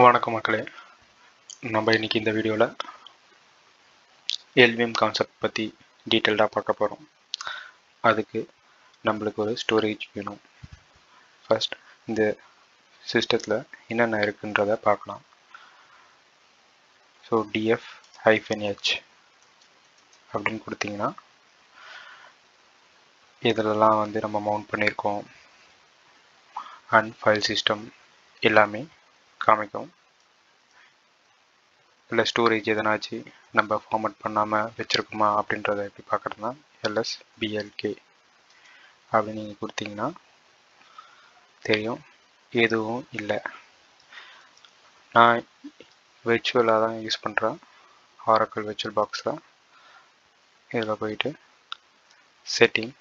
வணக்கம் மக்களே. நம்ம இன்னைக்கு இந்த வீடியோவில் எல்விஎம் கான்செப்ட் பற்றி டீட்டெயில்டாக பார்க்க போகிறோம் அதுக்கு நம்மளுக்கு ஒரு ஸ்டோரேஜ் வேணும். ஃபஸ்ட் இந்த சிஸ்டத்தில் என்னென்ன இருக்குன்றத பார்க்கலாம். ஸோ டிஎஃப் ஹைஃபன் ஹெச் அப்படின்னு கொடுத்தீங்கன்னா இதிலலாம் வந்து நம்ம மவுண்ட் பண்ணியிருக்கோம்? அண்ட் ஃபைல் சிஸ்டம் எல்லாமே காமிக்கும். இல்லை ஸ்டோரேஜ் எதனாச்சு நம்ம ஃபார்மட் பண்ணாமல் வச்சுருக்கோமா அப்படின்றத எப்படி பார்க்குறதுனா எல்எஸ் பிஎல்கே அப்படின்னு நீங்கள் கொடுத்தீங்கன்னா தெரியும். எதுவும் இல்லை. நான் விர்ச்சுவலாக தான் யூஸ் பண்ணுறேன் ஆரக்கல் வெர்ச்சுவல் பாக்ஸ் தான். இதில் போயிட்டு செட்டிங்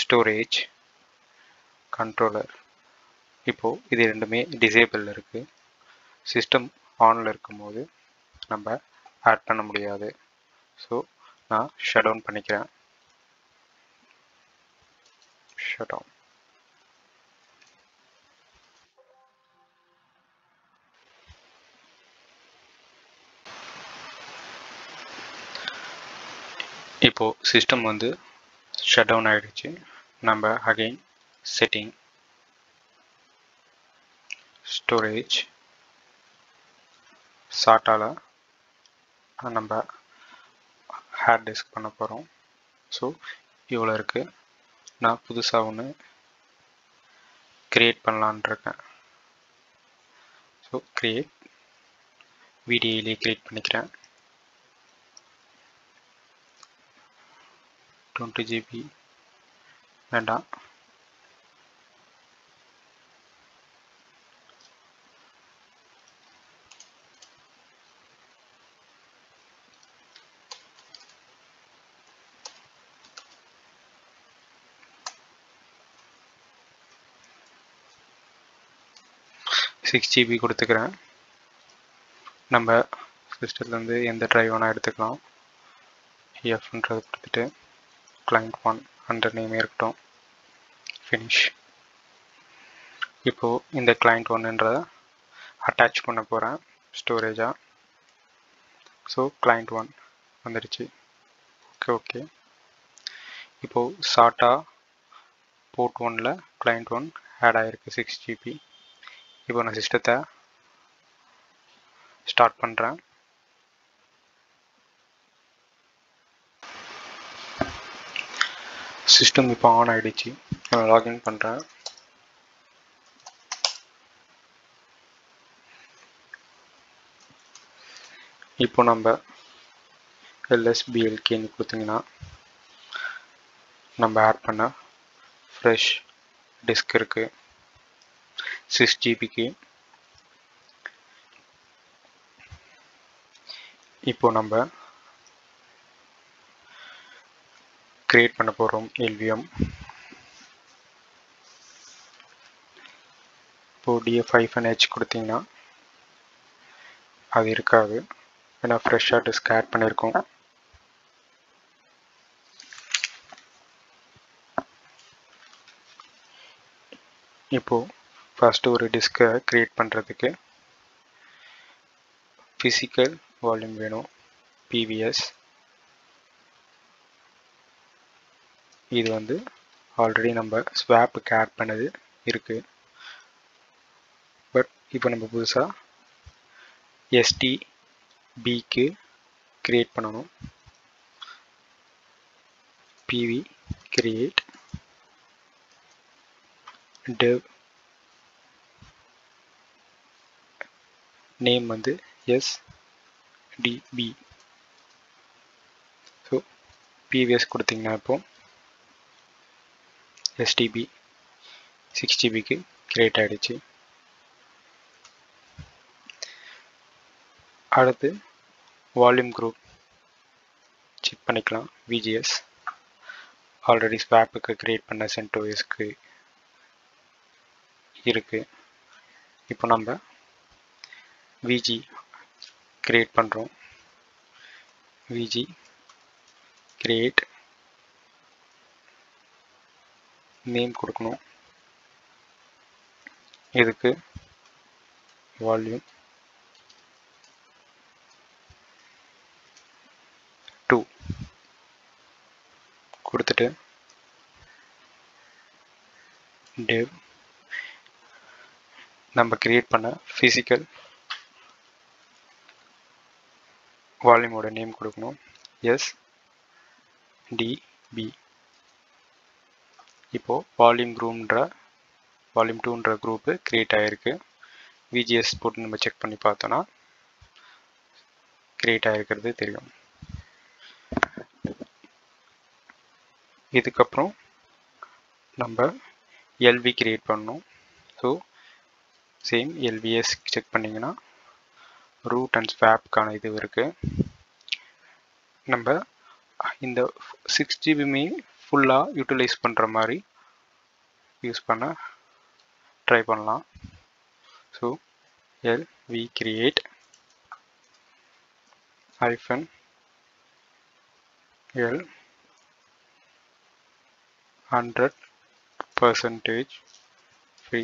ஸ்டோரேஜ் கண்ட்ரோலர் இப்போது இது ரெண்டுமே டிசேபிள் இருக்குது சிஸ்டம் ஆனில் இருக்கும்போது நம்ம ஆட் பண்ண முடியாது. ஸோ நான் ஷட் டவுன் பண்ணிக்கிறேன். ஷட் டவுன் இப்போது சிஸ்டம் வந்து ஷட் டவுன் ஆகிடுச்சு நம்ம அகைன் செட்டிங் ஸ்டோரேஜ் சாட்டால் நம்ம ஹேர் டிஸ்க் பண்ண போகிறோம் ஸோ இவ்வளோ இருக்குது நான் புதுசாக ஒன்று க்ரியேட் பண்ணலான் இருக்கேன். ஸோ க்ரியேட் வீடியோலேயே க்ரியேட் பண்ணிக்கிறேன். டுவெண்ட்டி ஜிபி வேண்டாம். சிக்ஸ் ஜிபி கொடுத்துக்கிறேன். நம்ம சிஸ்டத்துலேருந்து எந்த ட்ரைவ் வேணால் எடுத்துக்கலாம். எஃப்ன்றதை கொடுத்துட்டு கிளைண்ட் ஒன் அண்டர் நேமே இருக்கட்டும். ஃபினிஷ் இப்போது இந்த கிளைண்ட் ஒன்றுன்றதை அட்டாச் பண்ண போகிறேன் ஸ்டோரேஜாக ஸோ கிளைண்ட் ஒன் வந்துடுச்சு. ஓகே ஓகே இப்போது சாட்டா போர்ட் ஒனில் கிளைண்ட் ஒன் ஆட் ஆகிருக்கு சிக்ஸ் ஜிபி இப்போ நான் சிஸ்டத்தை ஸ்டார்ட் பண்ணுறேன் சிஸ்டம் இப்போ ஆன் ஆகிடுச்சு நான் லாகின் பண்ணுறேன் இப்போ நம்ம எல்எஸ்பிஎல்கேன்னு கொடுத்தீங்கன்னா நம்ம ஆட் பண்ண ஃப்ரெஷ் டிஸ்க் இருக்குது சிக்ஸ் ஜிபிக்கு இப்போ நம்ம கிரியேட் பண்ண போகிறோம் எல்விஎம். இப்போது டிஎஃப் ஐஃபன் ஹெச் கொடுத்தீங்கன்னா அது இருக்காது. ஏன்னா ஃப்ரெஷ்ஷாக டிஸ்க் ஆட் பண்ணியிருக்கோம். இப்போது ஃபஸ்ட்டு ஒரு டிஸ்கை க்ரியேட் பண்ணுறதுக்கு ஃபிசிக்கல் வால்யூம் வேணும். பிவிஎஸ் இது வந்து ஆல்ரெடி நம்ம ஸ்வாப்புக்கு ஆட் பண்ணது இருக்குது பட் இப்போ நம்ம புதுசாக எஸ்டிபிக்கு க்ரியேட் பண்ணணும். பிவி கிரியேட் டெவ் நேம் வந்து எஸ்டிபி ஸோ பிவிஎஸ் கொடுத்தீங்கன்னா இப்போது எஸ்டிபி சிக்ஸ் ஜிபிக்கு கிரியேட் ஆகிடுச்சு அடுத்து வால்யூம் குரூப் செக் பண்ணிக்கலாம். விஜிஎஸ் ஆல்ரெடி ஸ்வாப்புக்கு கிரியேட் பண்ண சென்டோஎஸ்க்கு இருக்குது இப்போ நம்ம விஜி கிரியேட் பண்ணுறோம் விஜி கிரியேட் நேம் கொடுக்கணும். இதுக்கு வால்யூம் டூ கொடுத்துட்டு div நம்ம கிரியேட் பண்ண ஃபிசிக்கல் வால்யூமோட நேம் கொடுக்கணும். எஸ் டிபி இப்போ வால்யூம் குரூம்ன்ற வால்யூம் டூன்ற குரூப்பு கிரியேட் ஆகிருக்கு விஜிஎஸ் போட்டு நம்ம செக் பண்ணி பார்த்தோன்னா கிரியேட் ஆகிருக்கிறது தெரியும். இதுக்கப்புறம் நம்ம எல்வி கிரியேட் பண்ணணும். ஸோ சேம் எல்விஎஸ் செக் பண்ணிங்கன்னா ரூட் அண்ட் ஸ்வாப்க்கான இது இருக்குது நம்ம இந்த சிக்ஸ் ஜிபிமே ஃபுல்லாக யூட்டிலைஸ் பண்ணுற மாதிரி யூஸ் பண்ண ட்ரை பண்ணலாம். So L V create hyphen L hundred percentage free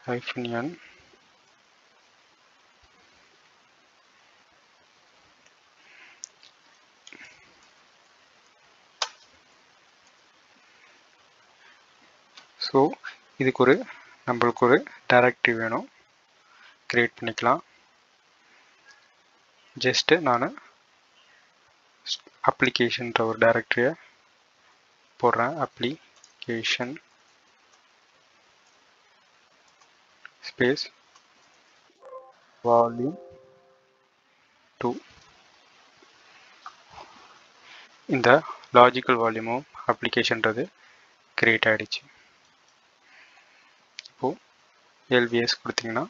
hyphen N so இதுக்கு ஒரு நம்மளுக்கு ஒரு டைரக்டிவ் வேணும். க்ரியேட் பண்ணிக்கலாம். ஜஸ்ட்டு நான் அப்ளிகேஷன்ற ஒரு டைரக்டரியை போடுறேன். அப்ளிகேஷன் ஸ்பேஸ் வால்யூம் டூ இந்த லாஜிக்கல் வால்யூமும் அப்ளிகேஷன்றது கிரியேட் ஆகிடுச்சு எல்விஎஸ் கொடுத்தீங்கன்னா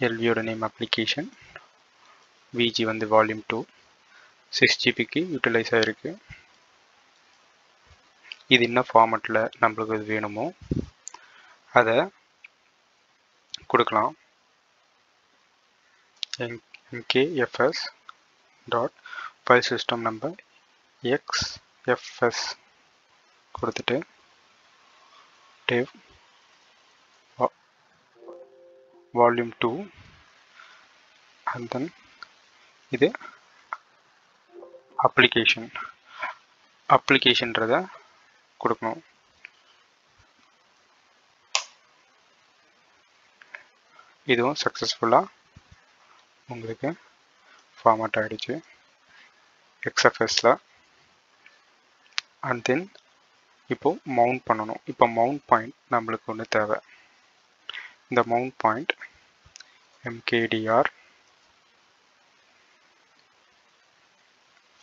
எல்வியோட நேம் அப்ளிகேஷன் விஜி வந்து வால்யூம் டூ சிக்ஸ் ஜிபிக்கு யூட்டிலைஸ் ஆகிருக்கு இது என்ன ஃபார்மெட்டில் நம்மளுக்கு இது வேணுமோ அதை கொடுக்கலாம். MKFS dot file system number XFS கொடுத்துட்டு dev volume two and then இது அப்ளிகேஷன் அப்ளிகேஷன்றதை கொடுக்கணும். இதுவும் சக்ஸஸ்ஃபுல்லாக உங்களுக்கு ஃபார்மேட் ஆகிடுச்சு எக்ஸ்எஃப்எஸில் அண்ட் தென் இப்போது மவுண்ட் பண்ணணும். இப்போ மவுண்ட் பாயிண்ட் நம்மளுக்கு ஒன்று தேவை. இந்த mount point MKDIR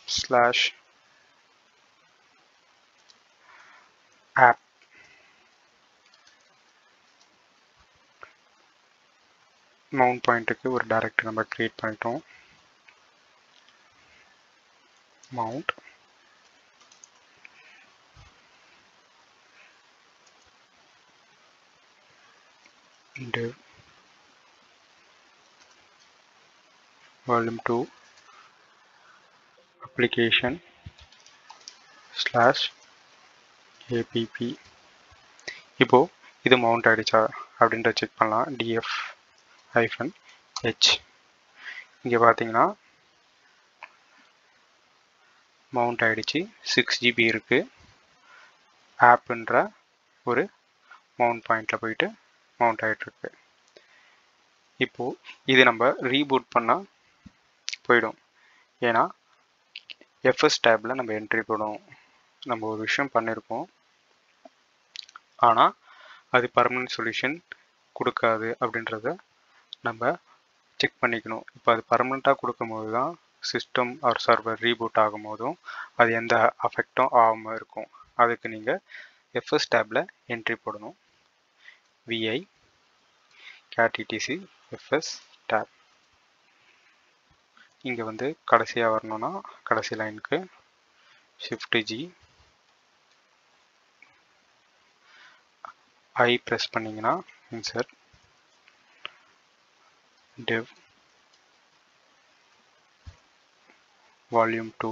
slash app mount பாயிண்ட்டுக்கு ஒரு டைரக்டரி நம்ம க்ரியேட் பண்ணிட்டோம். Mount div. Volume 2 application slash app இப்போ இது மவுண்ட் ஆகிடுச்சா அப்படின்ற செக் பண்ணலாம். டிஎஃப் ஹைஃபன் ஹெச் இங்கே பார்த்தீங்கன்னா மவுண்ட் ஆகிடுச்சு சிக்ஸ் ஜிபி இருக்குது ஆப்புன்ற ஒரு மவுண்ட் பாயிண்டில் போயிட்டு மவுண்ட் ஆகிட்டுருக்கு இப்போது இது நம்ம ரீபூட் பண்ணால் போயிடும். ஏன்னா எஃப்எஸ் டேப்பில் நம்ம என்ட்ரி போடும் நம்ம ஒரு விஷயம் பண்ணியிருக்கோம் ஆனால் அது பர்மனன்ட் சொல்யூஷன் கொடுக்காது அப்படின்றத நம்ம செக் பண்ணிக்கணும். இப்போ அது பர்மனெண்ட்டாக கொடுக்கும்போது தான் சிஸ்டம் ஆர் சர்வர் ரீபூட் ஆகும் போதும் அது எந்த அஃபெக்டும் ஆகாமல் இருக்கும். அதுக்கு நீங்கள் எஃப்எஸ் டேப்பில் என்ட்ரி போடணும். விஐ கேடிடிசி எஃப்எஸ் டேப் இங்கே வந்து கடைசியாக வரணும்னா கடைசி லைனுக்கு ஷிஃப்ட் ஜி ஐ ப்ரெஸ் பண்ணிங்கன்னா insert dev volume two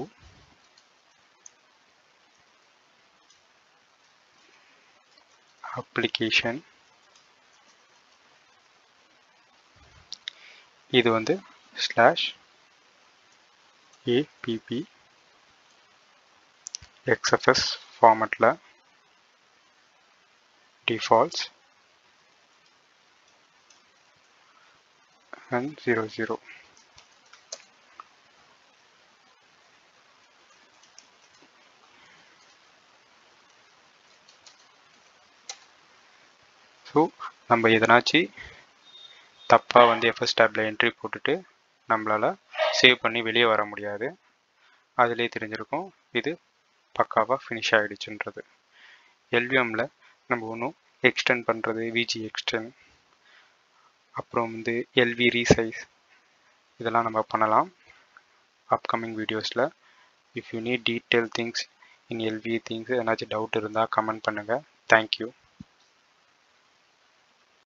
application இது வந்து ஸ்லாஷ் ஏபிபி XFS ஃபார்மேட்டில் defaults and 00 ஸோ நம்ம எதனாச்சு தப்பாக வந்து எஃப்எஸ் டேப்பில் என்ட்ரி போட்டுட்டு நம்மளால் சேவ் பண்ணி வெளியே வர முடியாது. அதிலே தெரிஞ்சிருக்கும் இது பக்காவாக ஃபினிஷ் ஆகிடுச்சுன்றது எல்விஎம்மில் நம்ம ஒன்றும் எக்ஸ்டெண்ட் பண்ணுறது விஜி எக்ஸ்டெண்ட் அப்புறம் வந்து எல்வி ரீசைஸ் இதெல்லாம் நம்ம பண்ணலாம். அப்கமிங் வீடியோஸில் if you need detail things in LV things ஏதாச்சும் டவுட் இருந்தால் கமெண்ட் பண்ணுங்கள் தேங்க்யூ